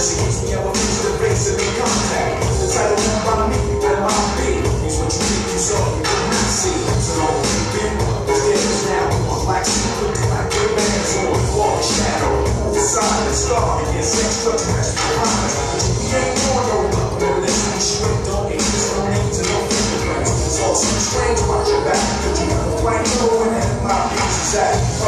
just against me, I will the face of the contact. So try to by me and my feet. Use what you think you saw, you not see. So keep in, is now. One like you look like man's on the wall, shadow. Move and star, and yes, extraterrestrial eyes. We ain't going no love, no listen, straight on it. No need to no fingerprints. It's all so strange, watch your back. You never know where that my piece is.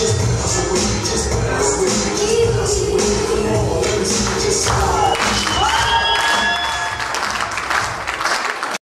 just